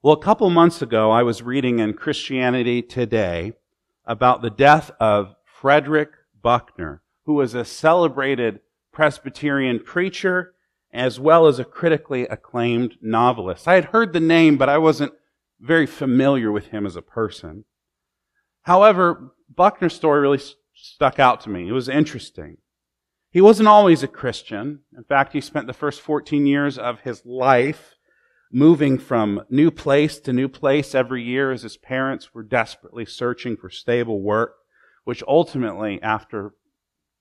Well, a couple months ago, I was reading in Christianity Today about the death of Frederick Buckner, who was a celebrated Presbyterian preacher as well as a critically acclaimed novelist. I had heard the name, but I wasn't very familiar with him as a person. However, Buckner's story really stuck out to me. It was interesting. He wasn't always a Christian. In fact, he spent the first 14 years of his life moving from new place to new place every year as his parents were desperately searching for stable work, which ultimately, after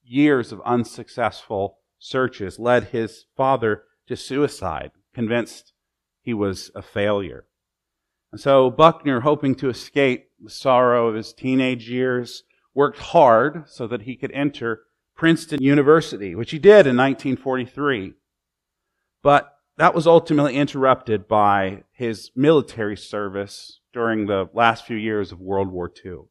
years of unsuccessful searches, led his father to suicide, convinced he was a failure. And so Buckner, hoping to escape the sorrow of his teenage years, worked hard so that he could enter Princeton University, which he did in 1943. But that was ultimately interrupted by his military service during the last few years of World War II.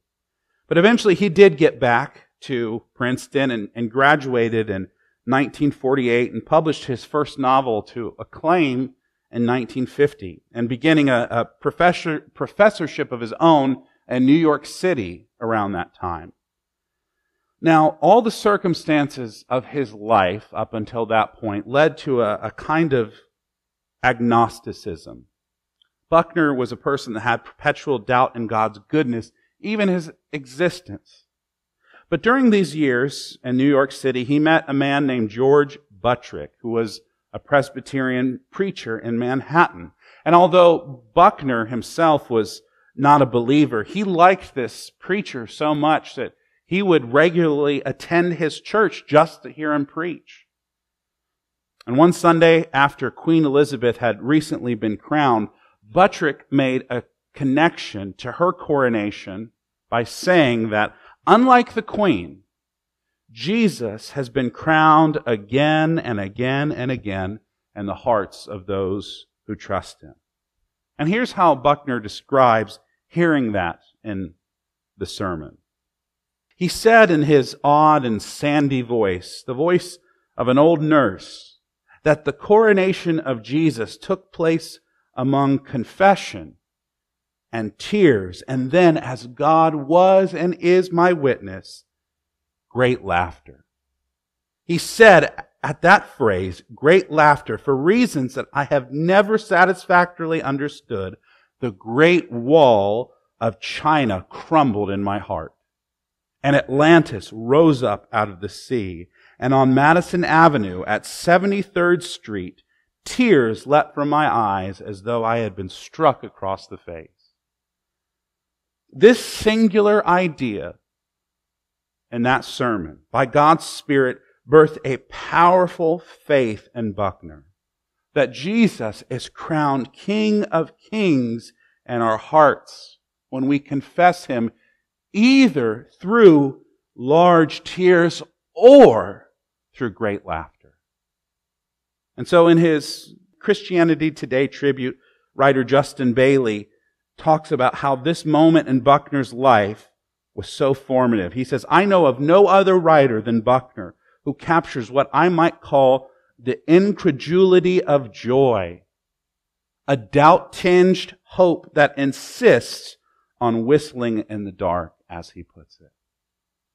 But eventually he did get back to Princeton and, and graduated in 1948 and published his first novel to acclaim in 1950 and beginning a, a professor, professorship of his own in New York City around that time. Now, all the circumstances of his life up until that point led to a, a kind of agnosticism. Buckner was a person that had perpetual doubt in God's goodness, even his existence. But during these years in New York City, he met a man named George Buttrick, who was a Presbyterian preacher in Manhattan. And although Buckner himself was not a believer, he liked this preacher so much that he would regularly attend his church just to hear him preach. And one Sunday after Queen Elizabeth had recently been crowned, Buttrick made a connection to her coronation by saying that unlike the Queen, Jesus has been crowned again and again and again in the hearts of those who trust him. And here's how Buckner describes hearing that in the sermon. He said in his odd and sandy voice, the voice of an old nurse, that the coronation of Jesus took place among confession and tears, and then, as God was and is my witness, great laughter. He said at that phrase, great laughter, for reasons that I have never satisfactorily understood, the great wall of China crumbled in my heart and Atlantis rose up out of the sea. And on Madison Avenue at 73rd Street, tears leapt from my eyes as though I had been struck across the face. This singular idea in that sermon, by God's Spirit, birthed a powerful faith in Buckner that Jesus is crowned King of Kings in our hearts when we confess Him either through large tears or through great laughter. And so in his Christianity Today tribute, writer Justin Bailey talks about how this moment in Buckner's life was so formative. He says, I know of no other writer than Buckner who captures what I might call the incredulity of joy, a doubt tinged hope that insists on whistling in the dark as he puts it.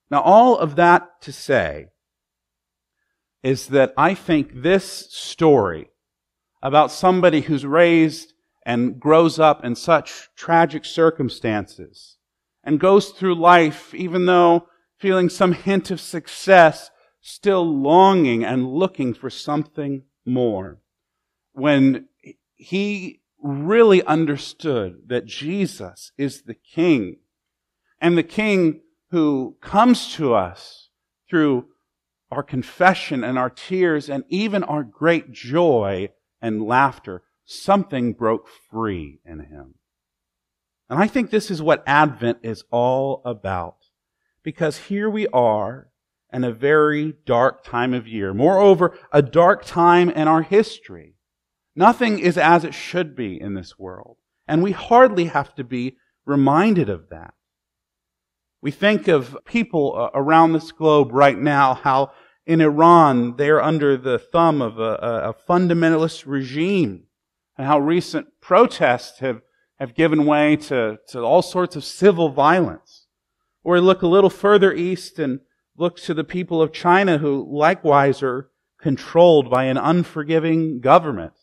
Now, all of that to say is that I think this story about somebody who's raised and grows up in such tragic circumstances and goes through life, even though feeling some hint of success, still longing and looking for something more. When he really understood that Jesus is the King and the King who comes to us through our confession and our tears and even our great joy and laughter, something broke free in him. And I think this is what Advent is all about. Because here we are in a very dark time of year. Moreover, a dark time in our history. Nothing is as it should be in this world. And we hardly have to be reminded of that. We think of people uh, around this globe right now, how in Iran they're under the thumb of a, a fundamentalist regime, and how recent protests have have given way to, to all sorts of civil violence. Or look a little further east and look to the people of China who likewise are controlled by an unforgiving government.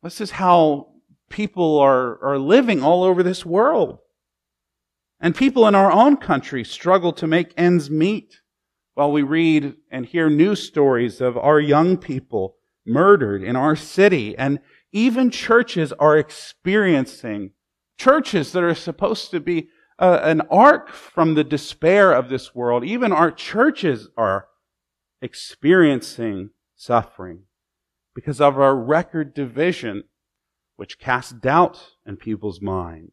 This is how people are, are living all over this world. And people in our own country struggle to make ends meet while we read and hear news stories of our young people murdered in our city. And even churches are experiencing, churches that are supposed to be uh, an ark from the despair of this world, even our churches are experiencing suffering because of our record division, which casts doubt in people's mind.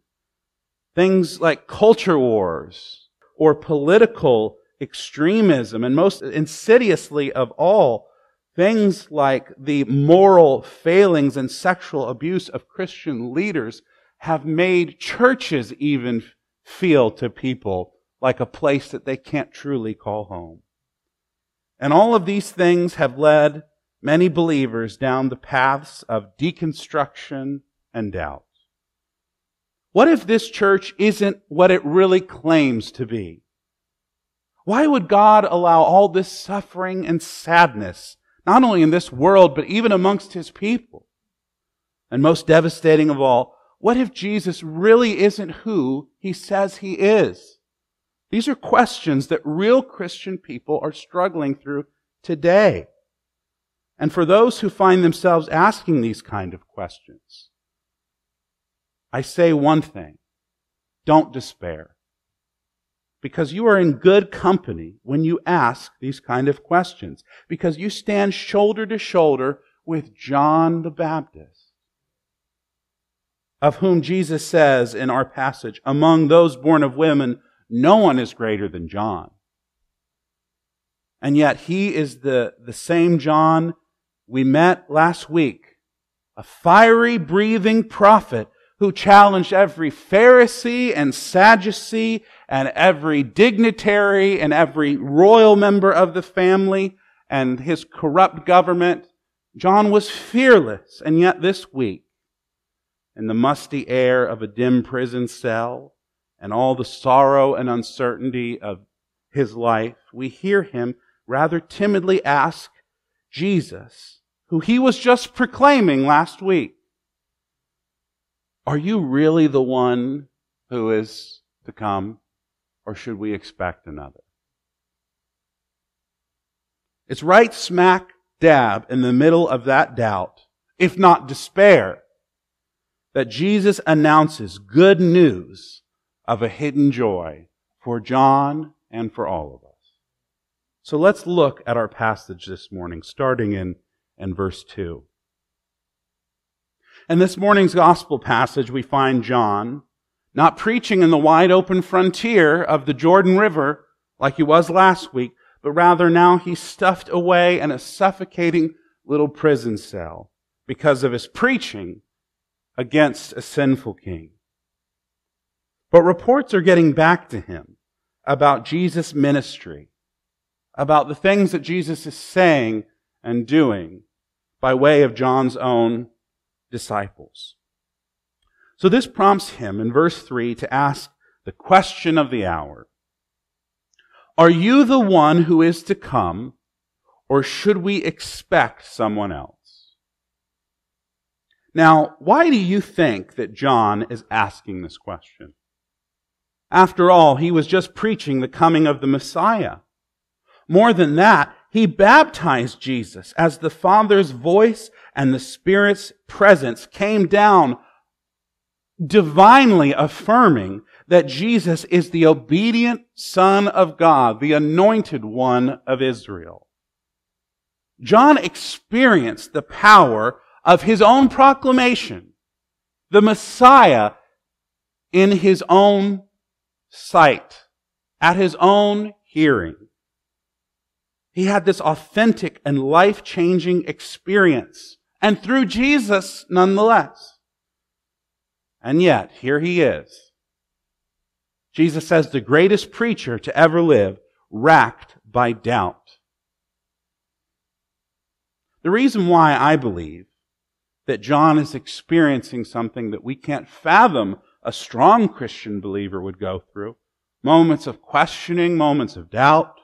Things like culture wars or political extremism, and most insidiously of all, things like the moral failings and sexual abuse of Christian leaders have made churches even feel to people like a place that they can't truly call home. And all of these things have led many believers down the paths of deconstruction and doubt. What if this church isn't what it really claims to be? Why would God allow all this suffering and sadness, not only in this world, but even amongst his people? And most devastating of all, what if Jesus really isn't who he says he is? These are questions that real Christian people are struggling through today. And for those who find themselves asking these kind of questions, I say one thing. Don't despair. Because you are in good company when you ask these kind of questions. Because you stand shoulder to shoulder with John the Baptist, of whom Jesus says in our passage, among those born of women, no one is greater than John. And yet he is the, the same John we met last week, a fiery breathing prophet who challenged every Pharisee and Sadducee and every dignitary and every royal member of the family and his corrupt government. John was fearless, and yet this week, in the musty air of a dim prison cell and all the sorrow and uncertainty of his life, we hear him rather timidly ask Jesus, who he was just proclaiming last week, Are you really the one who is to come, or should we expect another? It's right smack dab in the middle of that doubt, if not despair, that Jesus announces good news of a hidden joy for John and for all of us. So let's look at our passage this morning, starting in, in verse 2. In this morning's gospel passage, we find John not preaching in the wide open frontier of the Jordan River like he was last week, but rather now he's stuffed away in a suffocating little prison cell because of his preaching against a sinful king. But reports are getting back to him about Jesus' ministry about the things that Jesus is saying and doing by way of John's own disciples. So this prompts him in verse 3 to ask the question of the hour. Are you the one who is to come, or should we expect someone else? Now, why do you think that John is asking this question? After all, he was just preaching the coming of the Messiah. More than that, he baptized Jesus as the Father's voice and the Spirit's presence came down divinely affirming that Jesus is the obedient Son of God, the anointed one of Israel. John experienced the power of his own proclamation, the Messiah in his own sight, at his own hearing. He had this authentic and life-changing experience. And through Jesus, nonetheless. And yet, here he is. Jesus says the greatest preacher to ever live, racked by doubt. The reason why I believe that John is experiencing something that we can't fathom a strong Christian believer would go through. Moments of questioning, moments of doubt.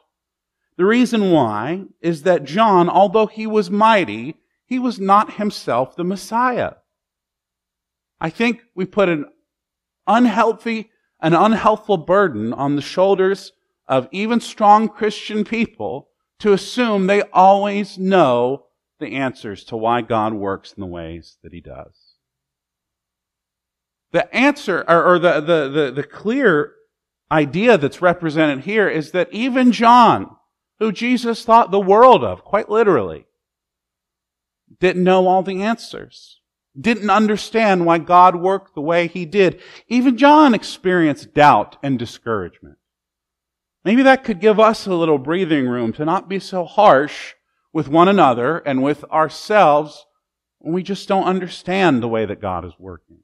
The reason why is that John, although he was mighty, he was not himself the Messiah. I think we put an unhealthy, an unhelpful burden on the shoulders of even strong Christian people to assume they always know the answers to why God works in the ways that he does. The answer, or, or the, the, the, the clear idea that's represented here is that even John, who Jesus thought the world of, quite literally, didn't know all the answers, didn't understand why God worked the way he did. Even John experienced doubt and discouragement. Maybe that could give us a little breathing room to not be so harsh with one another and with ourselves when we just don't understand the way that God is working.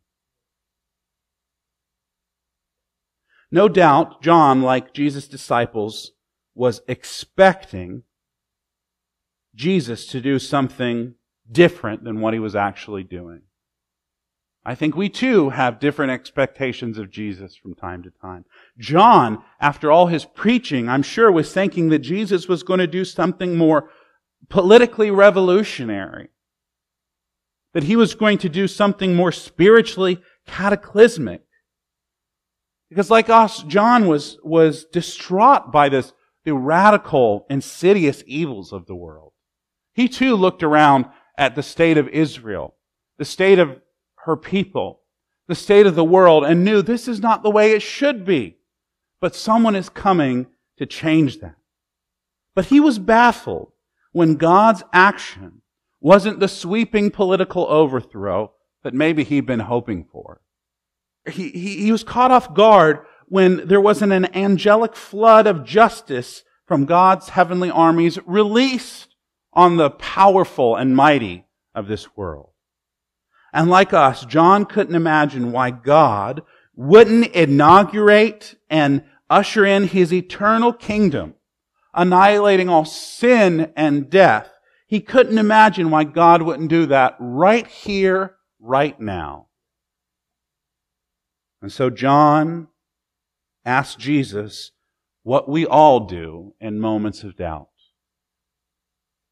No doubt, John, like Jesus' disciples, was expecting Jesus to do something different than what he was actually doing. I think we too have different expectations of Jesus from time to time. John, after all his preaching, I'm sure was thinking that Jesus was going to do something more politically revolutionary. That he was going to do something more spiritually cataclysmic. Because like us, John was, was distraught by this, the radical, insidious evils of the world. He too looked around at the state of Israel, the state of her people, the state of the world, and knew this is not the way it should be. But someone is coming to change that. But he was baffled when God's action wasn't the sweeping political overthrow that maybe he'd been hoping for. He, he, he was caught off guard when there wasn't an angelic flood of justice from God's heavenly armies released on the powerful and mighty of this world. And like us, John couldn't imagine why God wouldn't inaugurate and usher in his eternal kingdom annihilating all sin and death, he couldn't imagine why God wouldn't do that right here, right now. And so John asked Jesus what we all do in moments of doubt.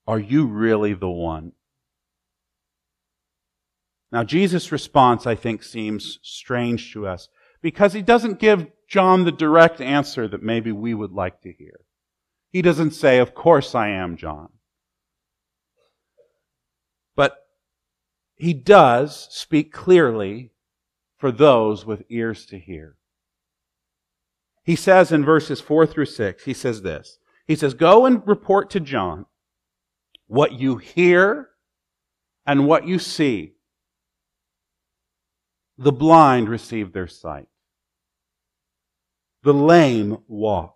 Are you really the one? Now, Jesus' response, I think, seems strange to us because he doesn't give John the direct answer that maybe we would like to hear. He doesn't say, Of course I am, John. But he does speak clearly for those with ears to hear. He says in verses 4 through 6, he says this. He says, Go and report to John what you hear and what you see. The blind receive their sight. The lame walk.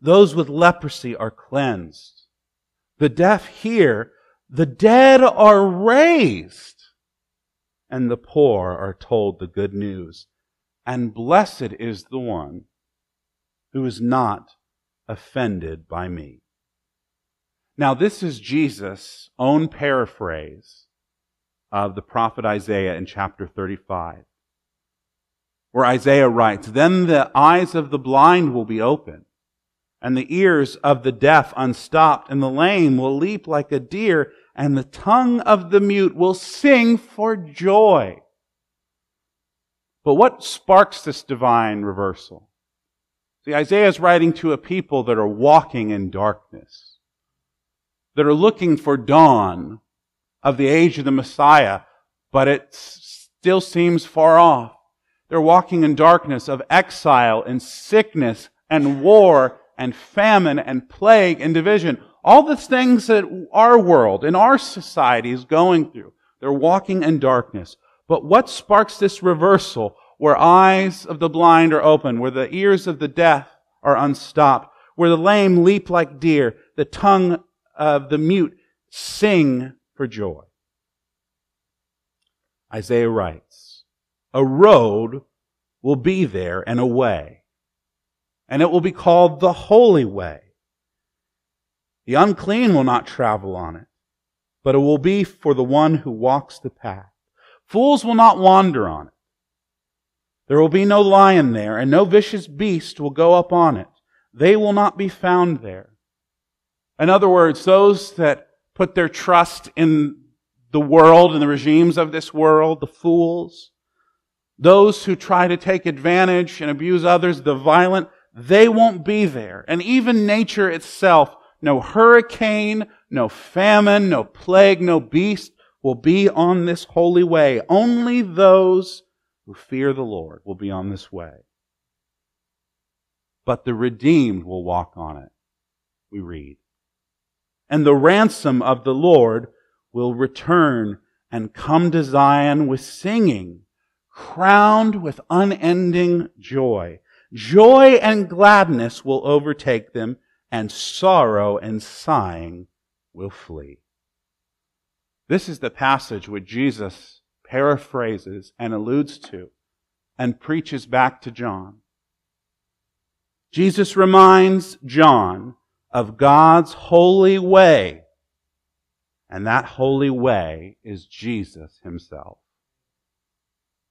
Those with leprosy are cleansed. The deaf hear. The dead are raised. And the poor are told the good news. And blessed is the one who is not offended by me. Now, this is Jesus' own paraphrase of the prophet Isaiah in chapter 35, where Isaiah writes, Then the eyes of the blind will be opened and the ears of the deaf unstopped, and the lame will leap like a deer, and the tongue of the mute will sing for joy. But what sparks this divine reversal? See, Isaiah is writing to a people that are walking in darkness, that are looking for dawn of the age of the Messiah, but it still seems far off. They're walking in darkness of exile and sickness and war and famine and plague and division. All the things that our world and our society is going through. They're walking in darkness. But what sparks this reversal where eyes of the blind are open, where the ears of the deaf are unstopped, where the lame leap like deer, the tongue of the mute sing for joy? Isaiah writes, a road will be there and a way and it will be called the holy way. The unclean will not travel on it, but it will be for the one who walks the path. Fools will not wander on it. There will be no lion there, and no vicious beast will go up on it. They will not be found there. In other words, those that put their trust in the world and the regimes of this world, the fools, those who try to take advantage and abuse others, the violent, they won't be there. And even nature itself, no hurricane, no famine, no plague, no beast will be on this holy way. Only those who fear the Lord will be on this way. But the redeemed will walk on it, we read. And the ransom of the Lord will return and come to Zion with singing, crowned with unending joy. Joy and gladness will overtake them, and sorrow and sighing will flee. This is the passage which Jesus paraphrases and alludes to and preaches back to John. Jesus reminds John of God's holy way, and that holy way is Jesus himself.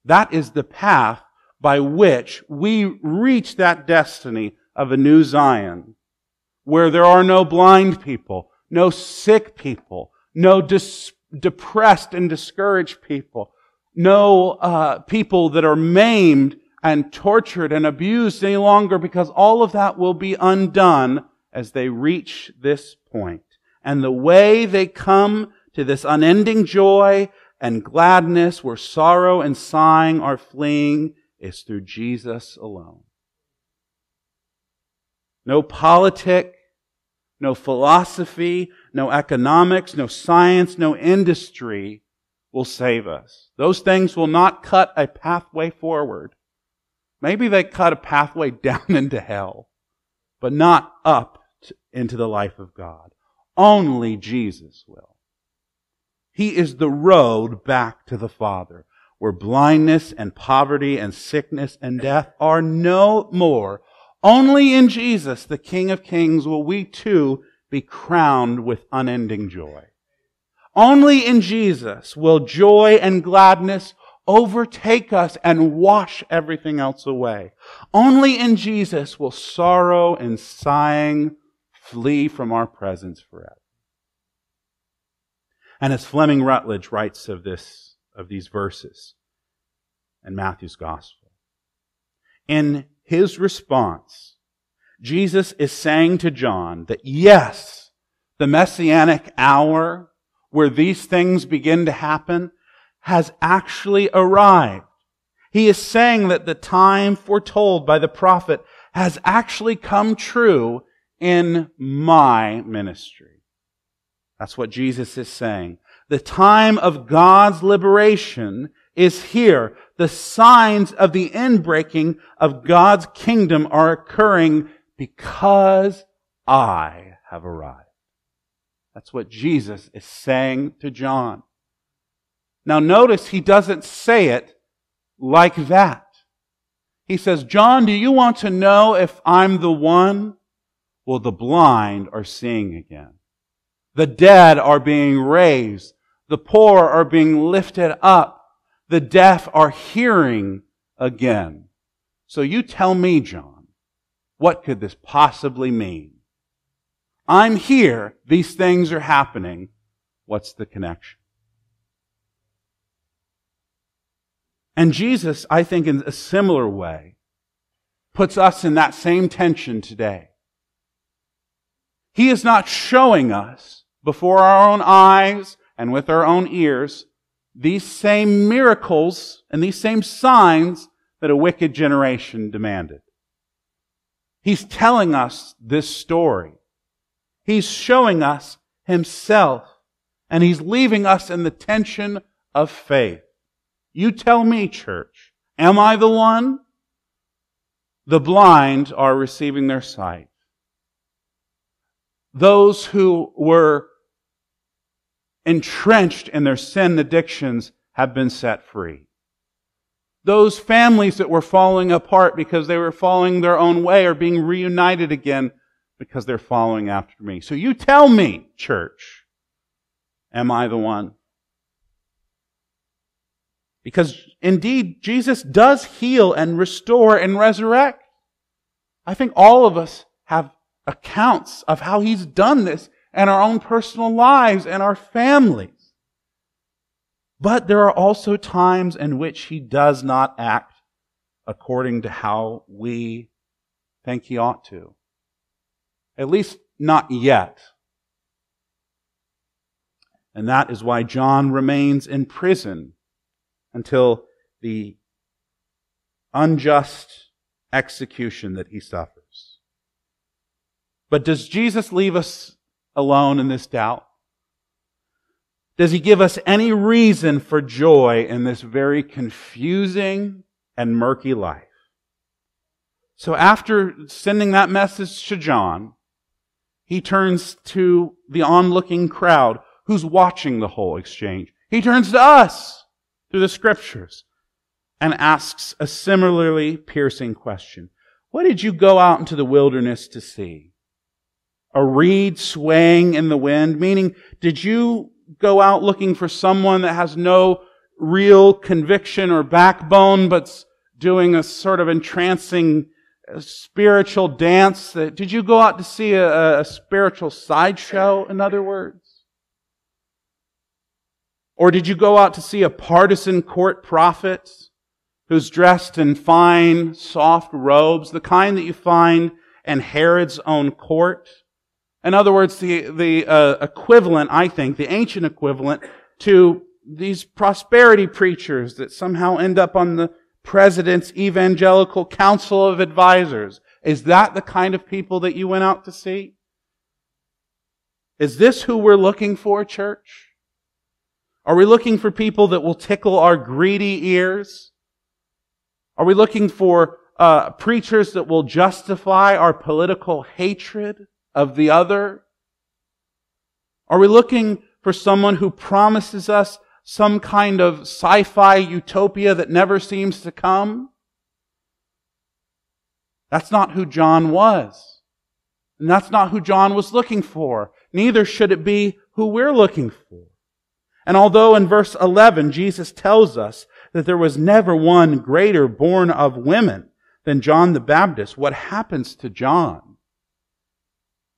That is the path by which we reach that destiny of a new Zion, where there are no blind people, no sick people, no dis- depressed and discouraged people, no uh, people that are maimed and tortured and abused any longer because all of that will be undone as they reach this. And the way they come to this unending joy and gladness where sorrow and sighing are fleeing is through Jesus alone. No politic, no philosophy, no economics, no science, no industry will save us. Those things will not cut a pathway forward. Maybe they cut a pathway down into hell, but not up to, into the life of God. Only Jesus will. He is the road back to the Father, where blindness and poverty and sickness and death are no more. Only in Jesus, the King of Kings, will we too be crowned with unending joy. Only in Jesus will joy and gladness overtake us and wash everything else away. Only in Jesus will sorrow and sighing flee from our presence forever. And as Fleming Rutledge writes of this, of these verses in Matthew's gospel, in his response, Jesus is saying to John that yes, the messianic hour where these things begin to happen has actually arrived. He is saying that the time foretold by the prophet has actually come true in my ministry. That's what Jesus is saying. The time of God's liberation is here. The signs of the inbreaking of God's kingdom are occurring because I have arrived. That's what Jesus is saying to John. Now notice he doesn't say it like that. He says, John, do you want to know if I'm the one? Well, the blind are seeing again. The dead are being raised. The poor are being lifted up. The deaf are hearing again. So you tell me, John, what could this possibly mean? I'm here. These things are happening. What's the connection? And Jesus, I think in a similar way, puts us in that same tension today. He is not showing us before our own eyes and with our own ears these same miracles and these same signs that a wicked generation demanded. He's telling us this story. He's showing us himself and he's leaving us in the tension of faith. You tell me, church, am I the one? The blind are receiving their sight. Those who were entrenched in their sin addictions have been set free those families that were falling apart because they were following their own way are being reunited again because they're following after me. So you tell me, church, Am I the one? Because indeed, Jesus does heal and restore and resurrect. I think all of us have accounts of how he's done this in our own personal lives and our families. But there are also times in which he does not act according to how we think he ought to. At least not yet. And that is why John remains in prison until the unjust execution that he suffers. But does Jesus leave us alone in this doubt? Does he give us any reason for joy in this very confusing and murky life? So after sending that message to John, he turns to the onlooking crowd who's watching the whole exchange. He turns to us through the scriptures and asks a similarly piercing question. What did you go out into the wilderness to see? A reed swaying in the wind? Meaning, did you go out looking for someone that has no real conviction or backbone, but's doing a sort of entrancing uh, spiritual dance? Did you go out to see a, a spiritual sideshow, in other words? Or did you go out to see a partisan court prophet who's dressed in fine, soft robes, the kind that you find in Herod's own court? In other words, the, the uh, equivalent, I think, the ancient equivalent to these prosperity preachers that somehow end up on the president's evangelical council of advisors. Is that the kind of people that you went out to see? Is this who we're looking for, church? Are we looking for people that will tickle our greedy ears? Are we looking for uh, preachers that will justify our political hatred of the other? Are we looking for someone who promises us some kind of sci-fi utopia that never seems to come? That's not who John was. And that's not who John was looking for. Neither should it be who we're looking for. And although in verse 11 Jesus tells us that there was never one greater born of women than John the Baptist, what happens to John?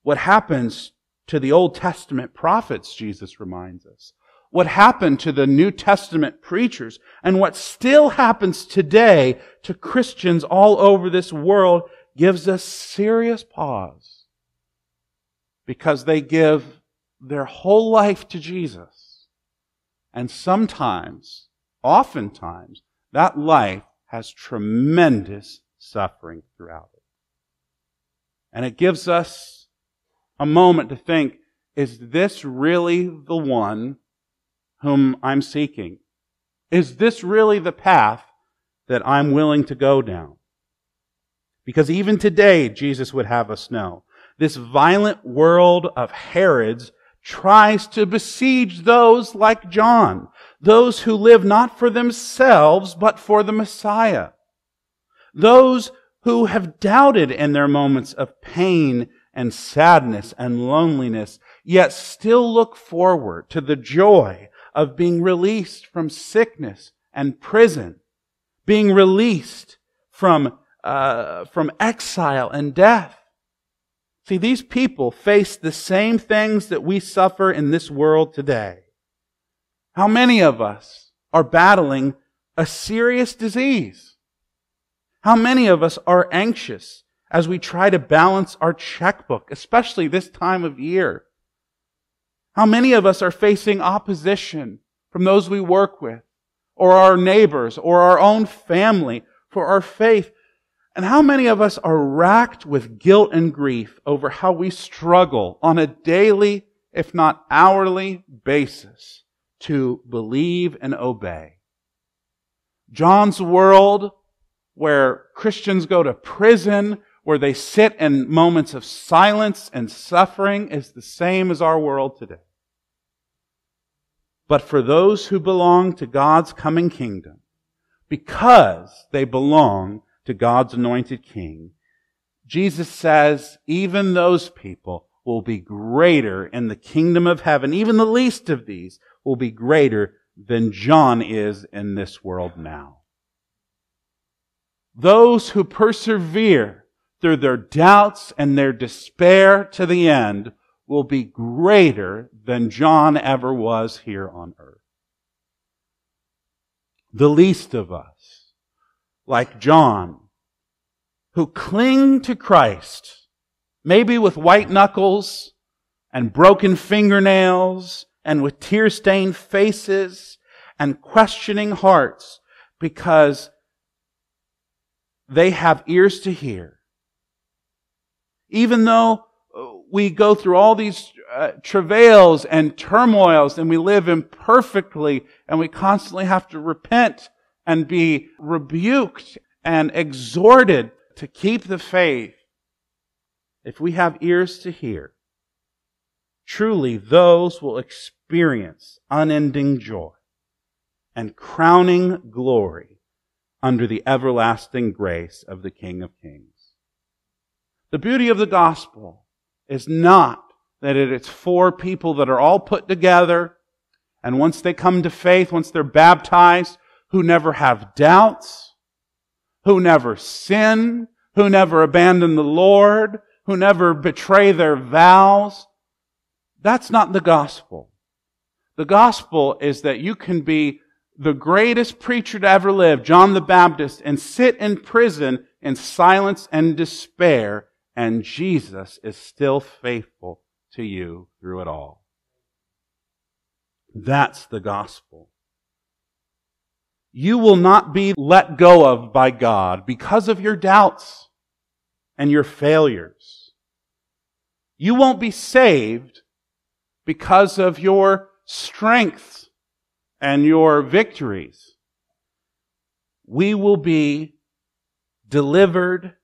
What happens to the Old Testament prophets, Jesus reminds us? What happened to the New Testament preachers? And what still happens today to Christians all over this world gives us serious pause. Because they give their whole life to Jesus and sometimes, oftentimes, that life has tremendous suffering throughout it. And it gives us a moment to think, is this really the one whom I'm seeking? Is this really the path that I'm willing to go down? Because even today, Jesus would have us know, this violent world of Herods tries to besiege those like John, those who live not for themselves, but for the Messiah. Those who have doubted in their moments of pain and sadness and loneliness, yet still look forward to the joy of being released from sickness and prison, being released from, uh, from exile and death. See, these people face the same things that we suffer in this world today. How many of us are battling a serious disease? How many of us are anxious as we try to balance our checkbook, especially this time of year? How many of us are facing opposition from those we work with, or our neighbors, or our own family for our faith? And how many of us are racked with guilt and grief over how we struggle on a daily, if not hourly basis to believe and obey? John's world, where Christians go to prison, where they sit in moments of silence and suffering, is the same as our world today. But for those who belong to God's coming kingdom, because they belong to God's anointed king, Jesus says even those people will be greater in the kingdom of heaven. Even the least of these will be greater than John is in this world now. Those who persevere through their doubts and their despair to the end will be greater than John ever was here on earth. The least of us, like John, who cling to Christ, maybe with white knuckles and broken fingernails and with tear-stained faces and questioning hearts because they have ears to hear. Even though we go through all these uh, travails and turmoils and we live imperfectly and we constantly have to repent and be rebuked and exhorted to keep the faith. If we have ears to hear, truly those will experience unending joy and crowning glory under the everlasting grace of the King of Kings. The beauty of the gospel is not that it's for people that are all put together and once they come to faith, once they're baptized, who never have doubts, who never sin, who never abandon the Lord, who never betray their vows. That's not the gospel. The gospel is that you can be the greatest preacher to ever live, John the Baptist, and sit in prison in silence and despair, and Jesus is still faithful to you through it all. That's the gospel. You will not be let go of by God because of your doubts and your failures. You won't be saved because of your strengths and your victories, we will be delivered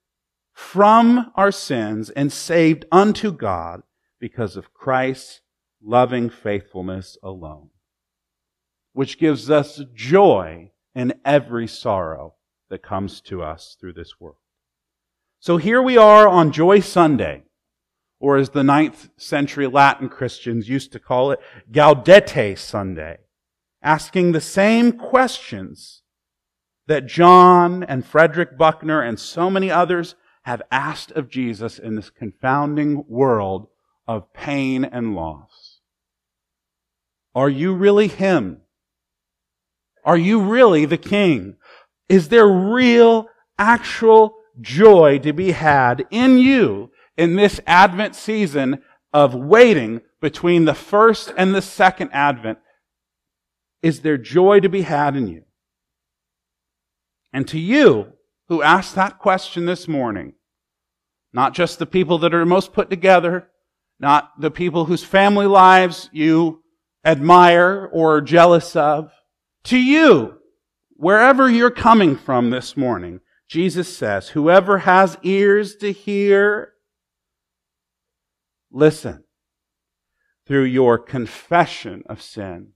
from our sins and saved unto God because of Christ's loving faithfulness alone, which gives us joy in every sorrow that comes to us through this world. So here we are on Joy Sunday, or as the ninth century Latin Christians used to call it, Gaudete Sunday asking the same questions that John and Frederick Buckner and so many others have asked of Jesus in this confounding world of pain and loss. Are you really Him? Are you really the King? Is there real, actual joy to be had in you in this Advent season of waiting between the first and the second Advent is there joy to be had in you? And to you who asked that question this morning, not just the people that are most put together, not the people whose family lives you admire or are jealous of, to you, wherever you're coming from this morning, Jesus says, whoever has ears to hear, listen. Through your confession of sin,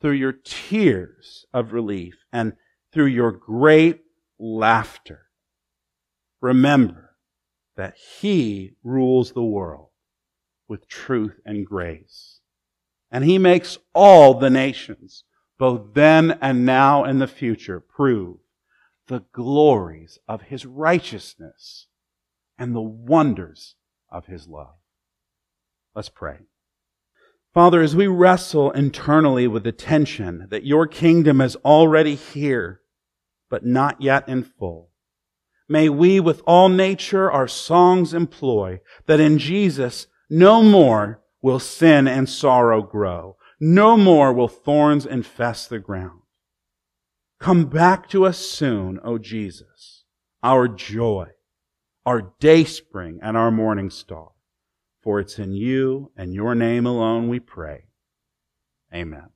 through your tears of relief and through your great laughter. Remember that He rules the world with truth and grace. And He makes all the nations, both then and now in the future, prove the glories of His righteousness and the wonders of His love. Let's pray. Father, as we wrestle internally with the tension that your kingdom is already here, but not yet in full, may we with all nature our songs employ that in Jesus no more will sin and sorrow grow. No more will thorns infest the ground. Come back to us soon, O Jesus, our joy, our dayspring and our morning star. For it's in you and your name alone we pray. Amen.